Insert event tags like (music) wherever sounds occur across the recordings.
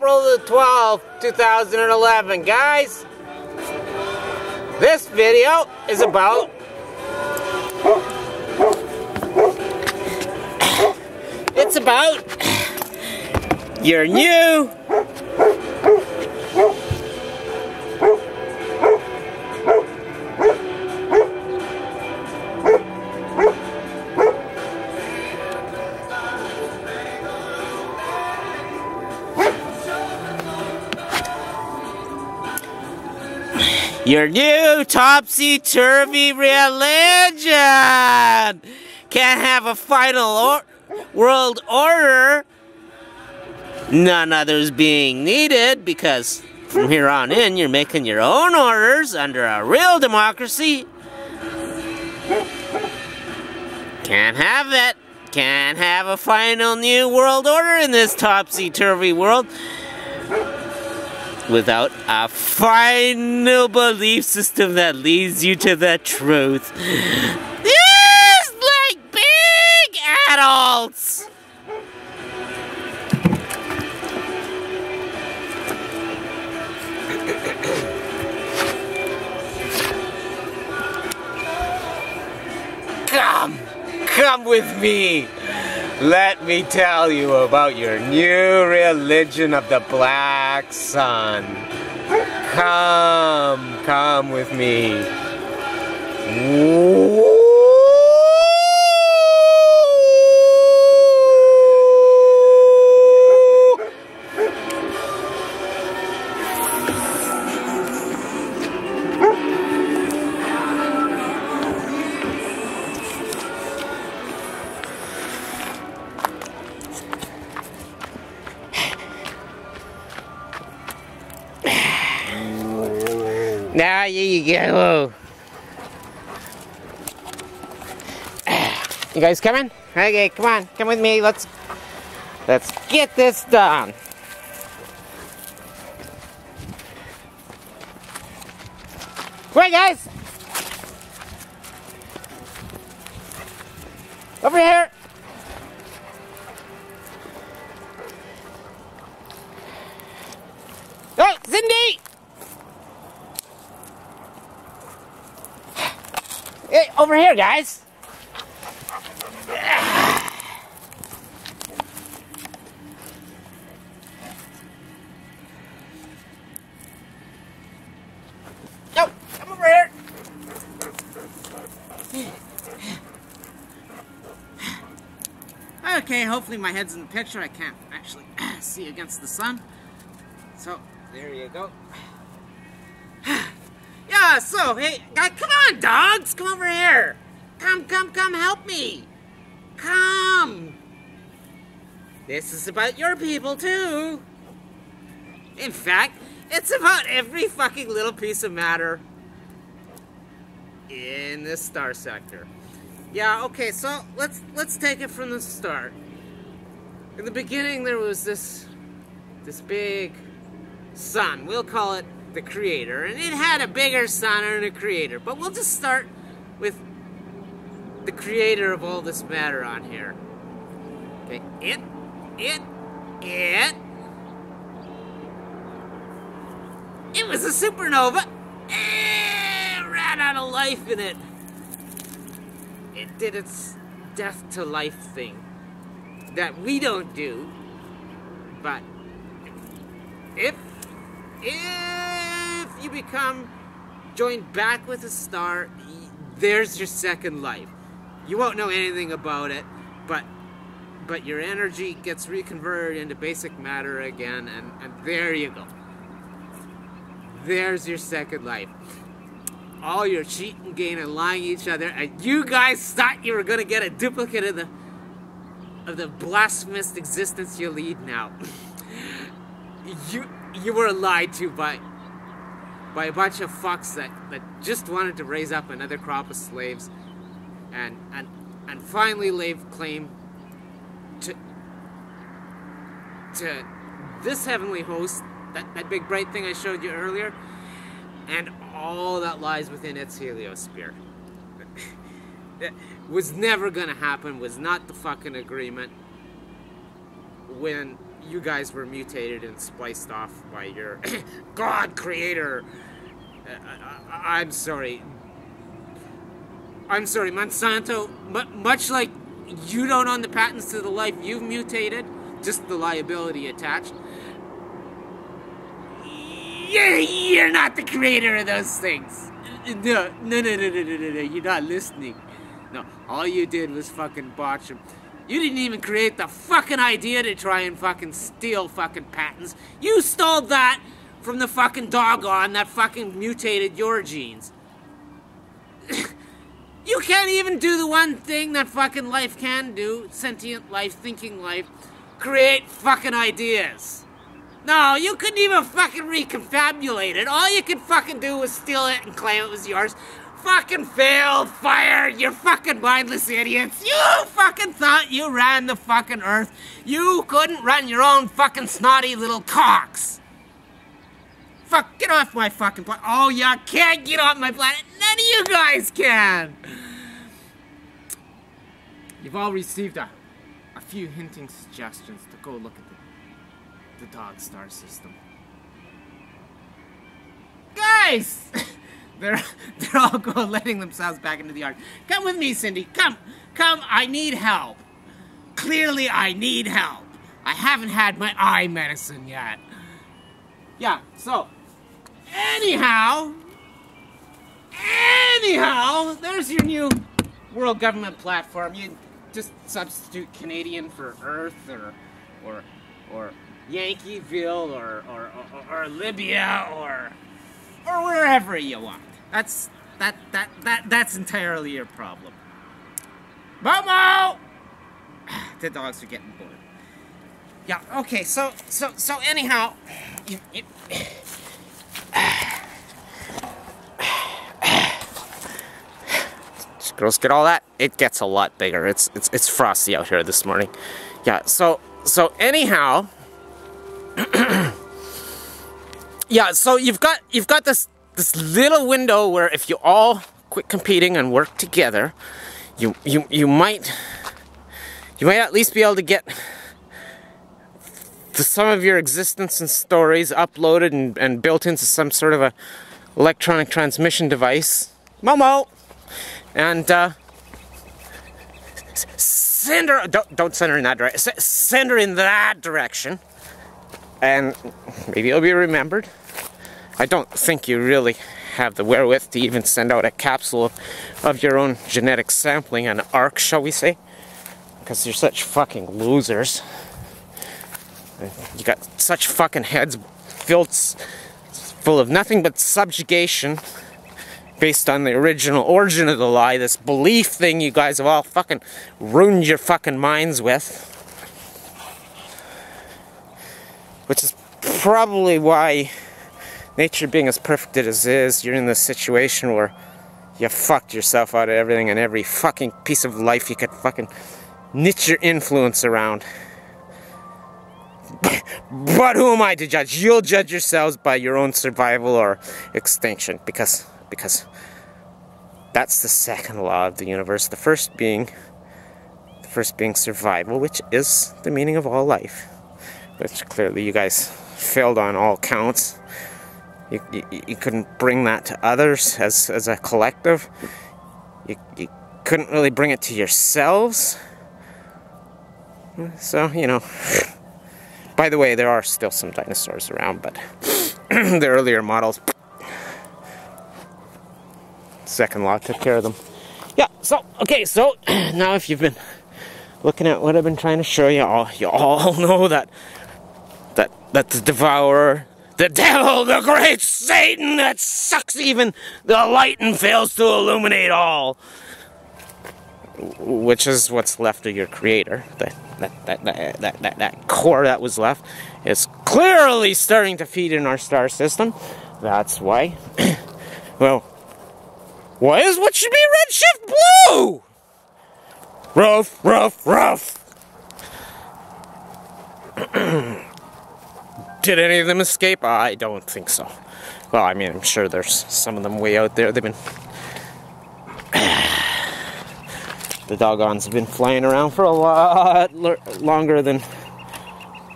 April the 12th, 2011. Guys, this video is about (coughs) it's about (coughs) your new Your new topsy-turvy religion can't have a final or world order. None others being needed because from here on in you're making your own orders under a real democracy. Can't have it. Can't have a final new world order in this topsy-turvy world without a final belief system that leads you to the truth. Yes, like big adults. Come, come with me. Let me tell you about your new religion of the Black Sun. Come, come with me. Now you go. You guys coming? Okay, come on, come with me. Let's let's get this done. Come on, guys. Over here. Over here, guys. No, come over here. Okay, hopefully my head's in the picture. I can't actually (clears throat) see against the sun. So, there you go. Yeah, so, hey, guy, come on, dogs, come over here. Come, come, come, help me. Come. This is about your people, too. In fact, it's about every fucking little piece of matter in this star sector. Yeah, okay, so let's let's take it from the start. In the beginning there was this this big sun. We'll call it the creator. And it had a bigger sun and a creator. But we'll just start with the creator of all this matter on here. Okay, it, it, it. It was a supernova. It ran out of life in it. It did its death to life thing that we don't do. But if, if you become joined back with a star, there's your second life. You won't know anything about it, but but your energy gets reconverted into basic matter again, and, and there you go. There's your second life. All your cheating, gain, and lying each other, and you guys thought you were gonna get a duplicate of the of the blasphemous existence you lead now. (laughs) you you were lied to by by a bunch of fucks that, that just wanted to raise up another crop of slaves and and and finally lay claim to to this heavenly host, that, that big bright thing I showed you earlier, and all that lies within its heliosphere. (laughs) that was never gonna happen, was not the fucking agreement when you guys were mutated and spliced off by your (coughs) God creator. Uh, I, am sorry. I'm sorry, Monsanto. much like you don't own the patents to the life you've mutated, just the liability attached. You're, not the creator of those things. No, no, no, no, no, no, no, no. You're not listening. No, all you did was fucking botch them. You didn't even create the fucking idea to try and fucking steal fucking patents. You stole that from the fucking Dogon that fucking mutated your genes. (coughs) you can't even do the one thing that fucking life can do, sentient life, thinking life, create fucking ideas. No, you couldn't even fucking reconfabulate it. All you could fucking do was steal it and claim it was yours fucking failed, fired, you're fucking mindless idiots. You fucking thought you ran the fucking earth. You couldn't run your own fucking snotty little cocks. Fuck, get off my fucking planet. Oh, you can't get off my planet. None of you guys can. You've all received a, a few hinting suggestions to go look at the, the dog star system. Guys! (laughs) They're (laughs) they're all going (laughs) letting themselves back into the ark. Come with me, Cindy. Come, come. I need help. Clearly, I need help. I haven't had my eye medicine yet. Yeah. So, anyhow, anyhow, there's your new world government platform. You just substitute Canadian for Earth or or or Yankeeville or or, or, or Libya or or wherever you want. That's that that that that's entirely your problem. Momo! (sighs) the dogs are getting bored. Yeah. Okay. So so so anyhow, you, you, (sighs) girls get all that. It gets a lot bigger. It's it's it's frosty out here this morning. Yeah. So so anyhow. (clears throat) yeah. So you've got you've got this this little window where if you all quit competing and work together, you you you might you might at least be able to get the, some of your existence and stories uploaded and, and built into some sort of a electronic transmission device. Momo! And uh, send her, don't, don't send her in that direction, send her in that direction. And maybe it'll be remembered. I don't think you really have the wherewith to even send out a capsule of, of your own genetic sampling, an arc, shall we say? Because you're such fucking losers. You got such fucking heads filled full of nothing but subjugation based on the original origin of the lie, this belief thing you guys have all fucking ruined your fucking minds with. Which is probably why nature being as perfect as it is, you're in this situation where you fucked yourself out of everything and every fucking piece of life you could fucking knit your influence around. (laughs) But who am I to judge? You'll judge yourselves by your own survival or extinction because because that's the second law of the universe. The first being the first being survival, which is the meaning of all life. Which clearly you guys failed on all counts you, you, you couldn't bring that to others as, as a collective. You, you couldn't really bring it to yourselves. So, you know. (laughs) By the way, there are still some dinosaurs around, but (clears throat) the earlier models, (clears throat) second law took care of them. Yeah, so, okay, so (clears throat) now if you've been looking at what I've been trying to show you all, you all (laughs) know that that that the devourer the devil, the great Satan that sucks even the light and fails to illuminate all. Which is what's left of your creator. That, that, that, that, that, that, core that was left is clearly starting to feed in our star system. That's why. (clears throat) well, why is what should be redshift blue? Rough, rough, rough. Did any of them escape? I don't think so. Well, I mean, I'm sure there's some of them way out there. They've been. (sighs) the Dogons have been flying around for a lot longer than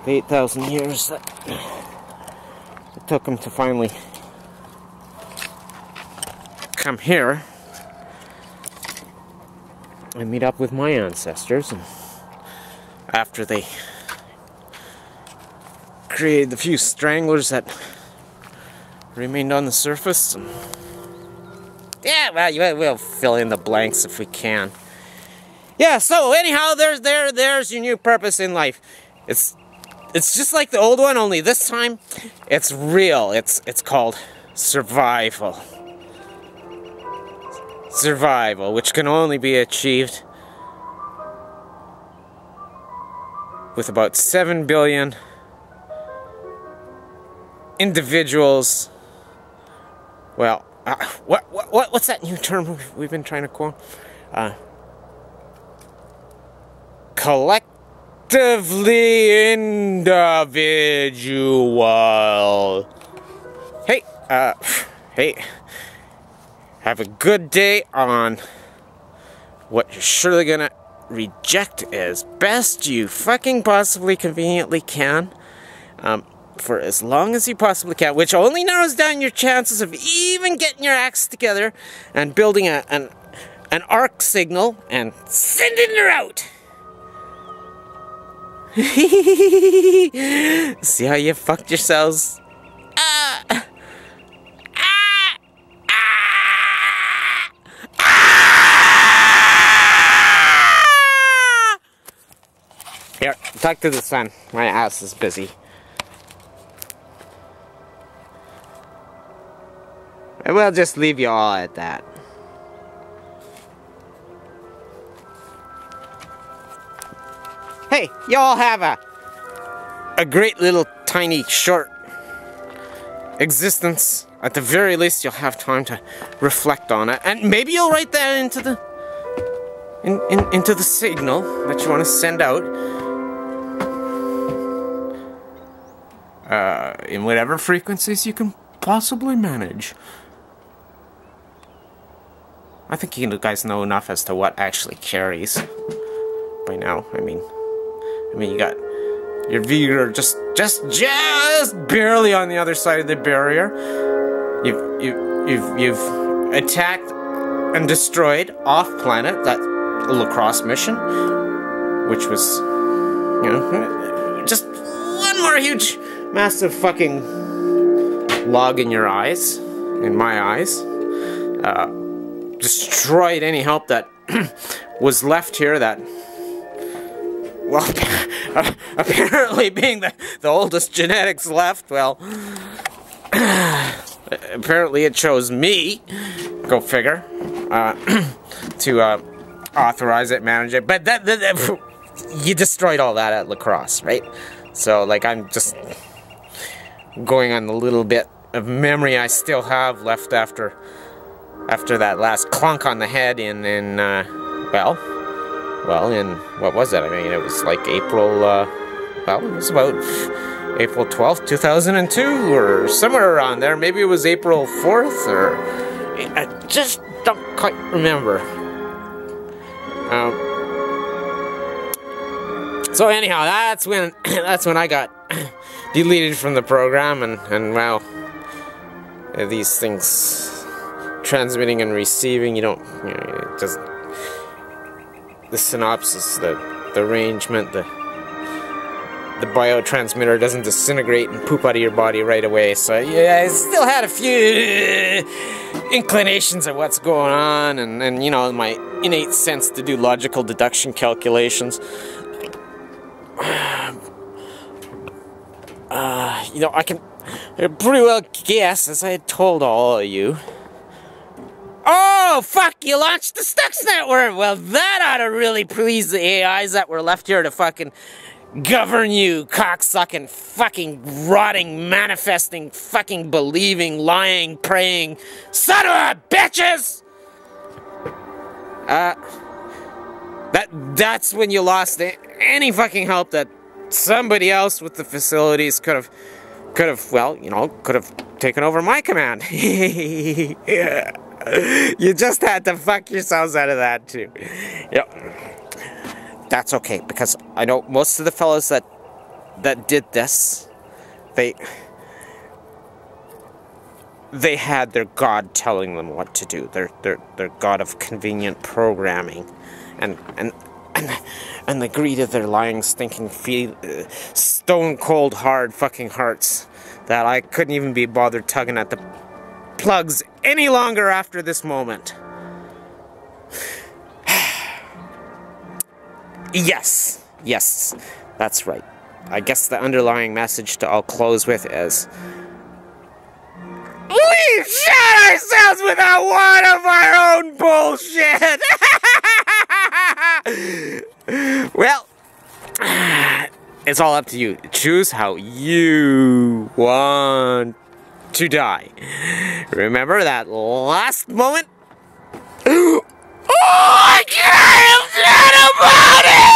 8,000 years it took them to finally come here and meet up with my ancestors and after they created the few stranglers that remained on the surface. And yeah well we'll fill in the blanks if we can. Yeah so anyhow there's there there's your new purpose in life. It's it's just like the old one only this time it's real. It's it's called survival. Survival which can only be achieved with about 7 billion individuals. Well uh, what, what what's that new term we've been trying to coin? Uh, collectively individual. Hey uh hey have a good day on what you're surely gonna reject as best you fucking possibly conveniently can. Um, for as long as you possibly can, which only narrows down your chances of even getting your acts together and building a, an, an arc signal and sending her out. (laughs) See how you fucked yourselves? Here, talk to the sun. My ass is busy. I will just leave you all at that. Hey, you all have a a great little tiny short existence. At the very least, you'll have time to reflect on it, and maybe you'll write that into the in, in, into the signal that you want to send out. Uh, in whatever frequencies you can possibly manage. I think you guys know enough as to what actually carries by now. I mean, I mean, you got your V'ger just, just, just barely on the other side of the barrier. You've, you, you've, you've attacked and destroyed off planet that lacrosse mission, which was, you know, just one more huge, massive fucking log in your eyes, in my eyes. Uh, destroyed any help that (clears throat) was left here that well (laughs) apparently being the, the oldest genetics left well (clears throat) apparently it chose me go figure uh, (clears throat) to uh, authorize it manage it but that, that, that you destroyed all that at lacrosse right? So like I'm just going on the little bit of memory I still have left after after that last clunk on the head in, in uh, well, well, in, what was it? I mean, it was like April, uh, well, it was about April 12th, 2002, or somewhere around there. Maybe it was April 4th, or I just don't quite remember. Um, so anyhow, that's when (clears throat) that's when I got (clears throat) deleted from the program, and and well, these things transmitting and receiving, you don't, you know, it doesn't, the synopsis, the, the arrangement, the, the biotransmitter doesn't disintegrate and poop out of your body right away. So yeah, I still had a few inclinations of what's going on, and, and you know my innate sense to do logical deduction calculations. (sighs) Uh, you know, I can pretty well guess, as I had told all of you, Oh, fuck, you launched the Stuxnet worm. Well, that ought to really please the AIs that were left here to fucking govern you, cocksucking, fucking rotting, manifesting, fucking believing, lying, praying, son of a bitches! Uh, that, that's when you lost any fucking help that somebody else with the facilities could have, could have, well, you know, could have taken over my command. (laughs) yeah. (laughs) you just had to fuck yourselves out of that too. Yep. That's okay because I know most of the fellows that that did this, they they had their god telling them what to do. Their their their god of convenient programming, and and and and the greed of their lying, stinking, feel, uh, stone cold hard fucking hearts that I couldn't even be bothered tugging at the plugs any longer after this moment. (sighs) yes, yes, that's right. I guess the underlying message to all close with is We've shot ourselves without one of our own bullshit! (laughs) well, (sighs) it's all up to you. Choose how you want to die. Remember that last moment? (gasps) oh, I can't about it!